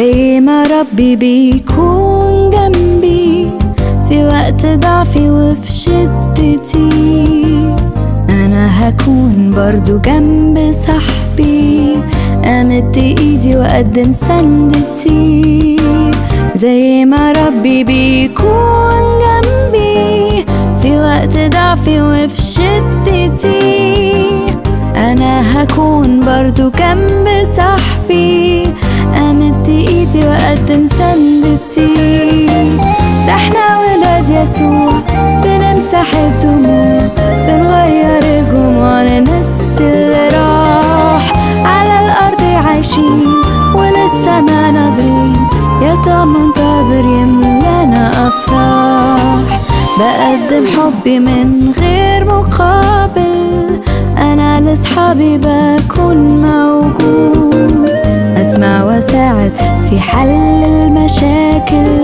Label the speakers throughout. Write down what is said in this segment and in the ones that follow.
Speaker 1: ربي بيكون جنبي في وقت ضعفي وفي شدتي. أنا هكون برضو جنب صاحبي. أمد إيدي وأقدم سندتي. زي ما ربي بيكون جنبي في وقت ضعفي وفي شدتي. أنا هكون برضو جنب صاحبي. وأقدم سندتي ده إحنا ولاد يسوع بنمسح الدموع بنغير الجموع ننسي اللي راح على الأرض عايشين ولسه ما ناظرين. يسوع منتظر يملانا أفراح. بقدم حبي من غير مقابل. أنا لصحابي بكون موجود في حل المشاكل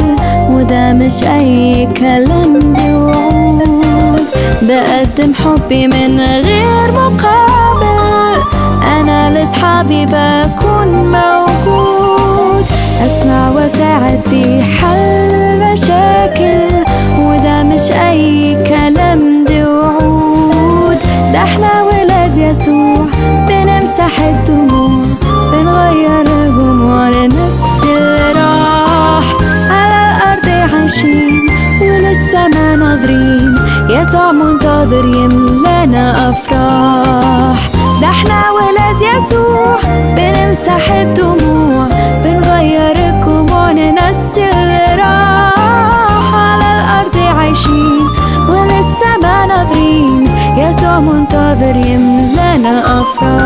Speaker 1: وده مش أي كلام دي وعود بقدم حبي من غير مقابل أنا لصحابي بكون موجود. أسمع وأساعد في حل المشاكل وده مش أي كلام دي وعود ده إحنا ولاد يسوع. عايشين ولسه ما ناظرين. يسوع منتظر يملانا أفراح. ده إحنا ولاد يسوع بنمسح الدموع بنغير الجموع ننسي راح. على الأرض عايشين ولسه ما ناظرين. يسوع منتظر يملانا أفراح.